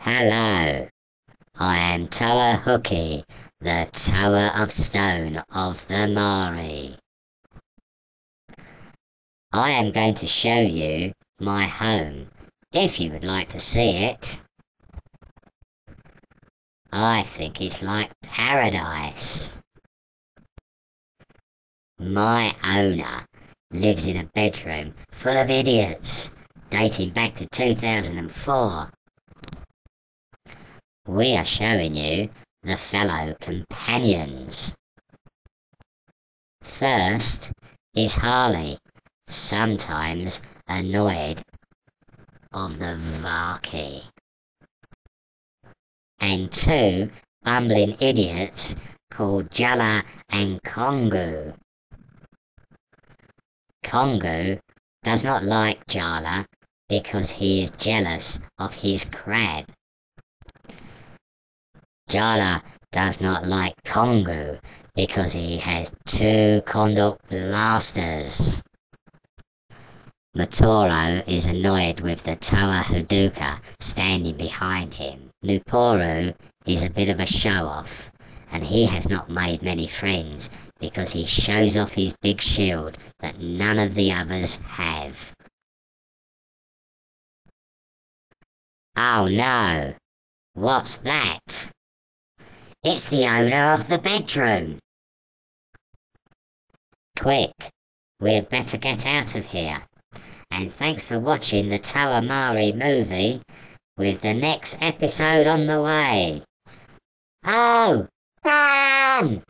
Hello, I am Toa Hewkii, the Toa of Stone of the Mahri. I am going to show you my home, if you would like to see it. I think it's like paradise. My owner lives in a bedroom full of idiots dating back to 2004. We are showing you the fellow companions. First is Hahli, sometimes annoyed of the Vahki. And two bumbling idiots called Jaller and Kongu. Kongu does not like Jaller because he is jealous of his crab. Jaller does not like Kongu because he has two Cordak blasters. Matoro is annoyed with the Toa Hordika standing behind him. Nuparu is a bit of a show-off, and he has not made many friends because he shows off his big shield that none of the others have. Oh no! What's that? It's the owner of the bedroom. Quick, we'd better get out of here. And thanks for watching the Toa Mahri movie with the next episode on the way. Oh, run!